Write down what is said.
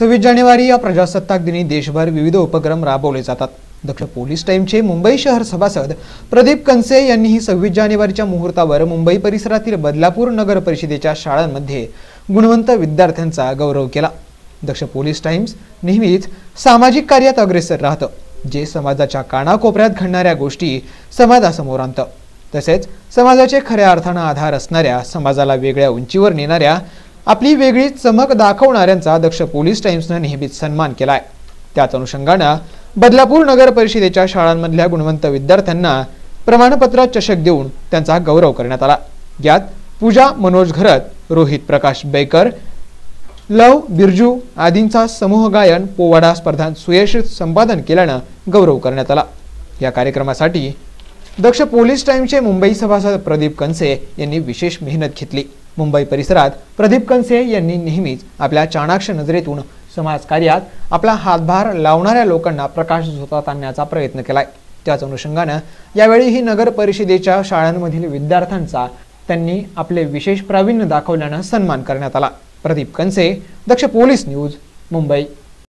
सव्वीस जानेवारी या प्रजासत्ताक दिनी देशभर विविध उपक्रम राबवले जातात. दक्ष पोलीस टाईमचे मुंबई शहर सभासद प्रदीप कनसे यांनीही सव्वीस जानेवारीच्या मुहूर्तावर मुंबई परिसरातील बदलापूर नगर परिषदेच्या शाळांमध्ये गुणवंत विद्यार्थ्यांचा गौरव केला. दक्ष पोलीस टाइम्स नेहमीच सामाजिक कार्यात अग्रेसर राहतं जे समाजाच्या कानाकोपऱ्यात घडणाऱ्या गोष्टी समाजासमोर आणतं. तसेच समाजाचे खऱ्या अर्थानं आधार असणाऱ्या समाजाला वेगळ्या उंचीवर नेणाऱ्या आपली वेगळी चमक दाखवणाऱ्यांचा दक्ष पोलीस टाइम्सनं नेहमीच सन्मान केलाय. त्याच अनुषंगानं बदलापूर नगर परिषदेच्या शाळांमधल्या गुणवंत विद्यार्थ्यांना प्रमाणपत्र चषक देऊन त्यांचा गौरव करण्यात आला. यात पूजा मनोज घरत रोहित प्रकाश बेकर लव बिरजू आदींचा समूह गायन पोवाडा स्पर्धांत सुयश संपादन केल्यानं गौरव करण्यात आला. या कार्यक्रमासाठी दक्ष पोलीस टाईमचे मुंबई सभासद प्रदीप कनसे यांनी विशेष मेहनत घेतली. मुंबई परिसरात प्रदीप कनसे यांनी नेहमीच आपल्या चाणाक्ष नजरेतून समाजकार्यात आपला हातभार लावणाऱ्या लोकांना प्रकाश झोतात आणण्याचा प्रयत्न केलाय. त्याच अनुषंगानं यावेळीही नगर परिषदेच्या शाळांमधील विद्यार्थ्यांचा त्यांनी आपले विशेष प्रावीण्य दाखवल्यानं सन्मान करण्यात आला. Pradeep Kanse Daksh police news Mumbai.